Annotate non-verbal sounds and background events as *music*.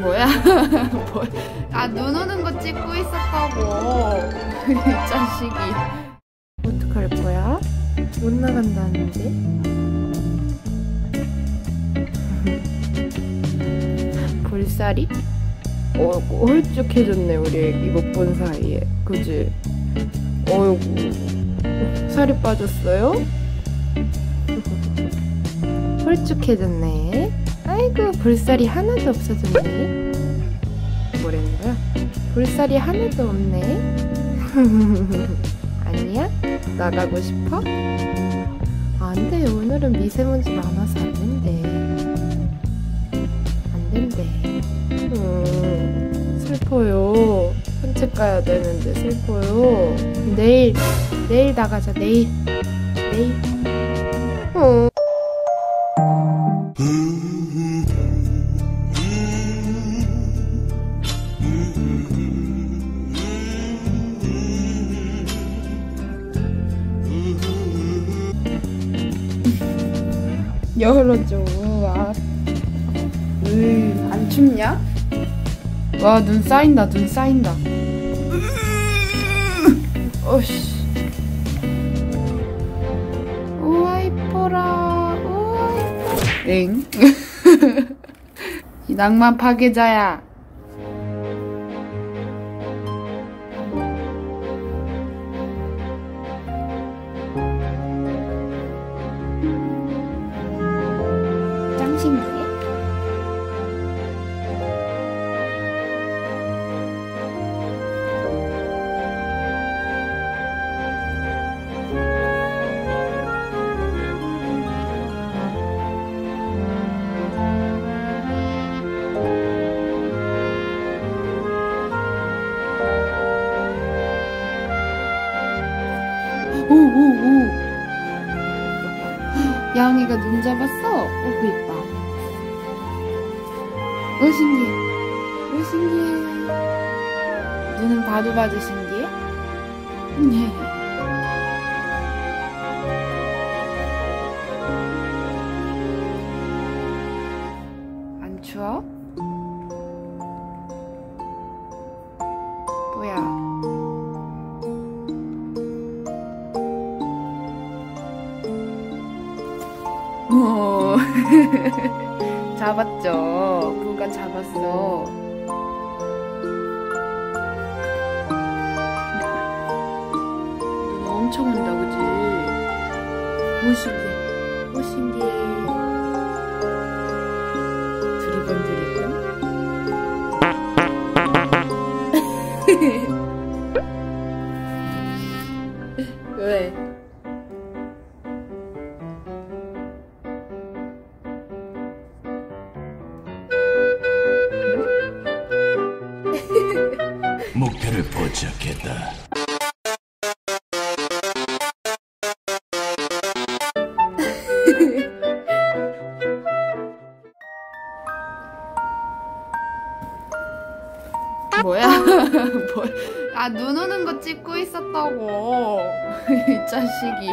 뭐야? *laughs* 뭐, 아, 눈 오는 거 찍고 있었다고. *laughs* 이 자식이. 어떡할 거야? 못 나간다는데? *laughs* 볼살이? 어, 홀쭉해졌네, 우리 이것 본 사이에. 그지? 어이구. 살이 빠졌어요? 홀쭉해졌네. 아이고, 볼살이 하나도 없어졌네. 뭐라는 거야? 볼살이 하나도 없네. *laughs* 아니야? 나가고 싶어? 안 돼, 오늘은 미세먼지 많아서 안 된대. 안 된대. 음, 슬퍼요. 산책 가야 되는데 슬퍼요. 내일, 내일 나가자, 내일. 내일. 어. 열어줘. 와. 으이. 안 춥냐? 와, 눈 쌓인다, 눈 쌓인다. 어씨. 우와, 이뻐라. 우와, 이뻐. 땡. *laughs* 이 낭만 파괴자야. 짱 오 오 오. *gasps* 양이가 눈 잡았어? 오구 이뻐. 오 신기해? 오 신기해? 눈은 봐도 봐도 신기해? 네. 안 추워? *laughs* 잡았죠. 누가 잡았어. 눈 엄청 온다, 그지? 오, 신기해. 오, 신기해. 두리번, 두리번. 왜? 목표를 포착했다. 뭐야? *laughs* 뭐, 아, 눈 오는 거 찍고 있었다고. *laughs* 이 자식이.